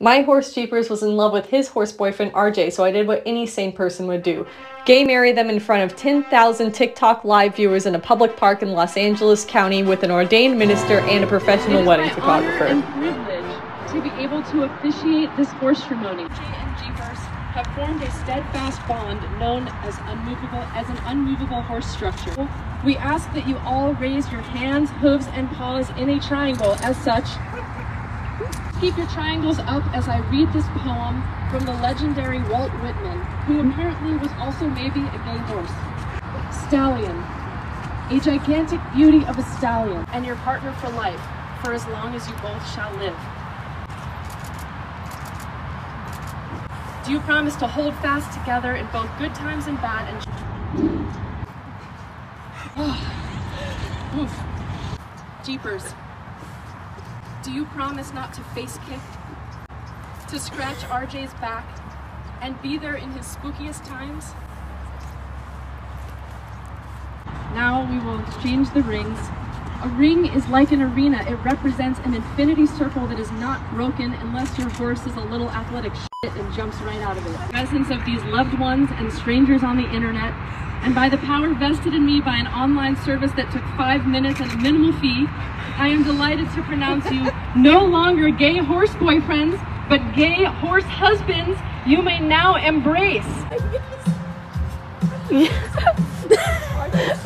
My horse Jeepers was in love with his horse boyfriend RJ, so I did what any sane person would do. Gay marry them in front of 10,000 TikTok live viewers in a public park in Los Angeles County with an ordained minister and a professional wedding photographer. Honor and privilege to be able to officiate this horse ceremony. RJ and Jeepers have formed a steadfast bond known as unmovable as an unmovable horse structure. We ask that you all raise your hands, hooves, and paws in a triangle as such Keep your triangles up as I read this poem from the legendary Walt Whitman, who apparently was also maybe a gay horse. Stallion, a gigantic beauty of a stallion, and your partner for life, for as long as you both shall live. Do you promise to hold fast together in both good times and bad and Oof. Jeepers. Do you promise not to face kick? To scratch RJ's back and be there in his spookiest times? Now we will exchange the rings. A ring is like an arena. It represents an infinity circle that is not broken unless your horse is a little athletic shit and jumps right out of it. Presence of these loved ones and strangers on the internet, and by the power vested in me by an online service that took five minutes and a minimal fee, I am delighted to pronounce you no longer gay horse boyfriends, but gay horse husbands you may now embrace.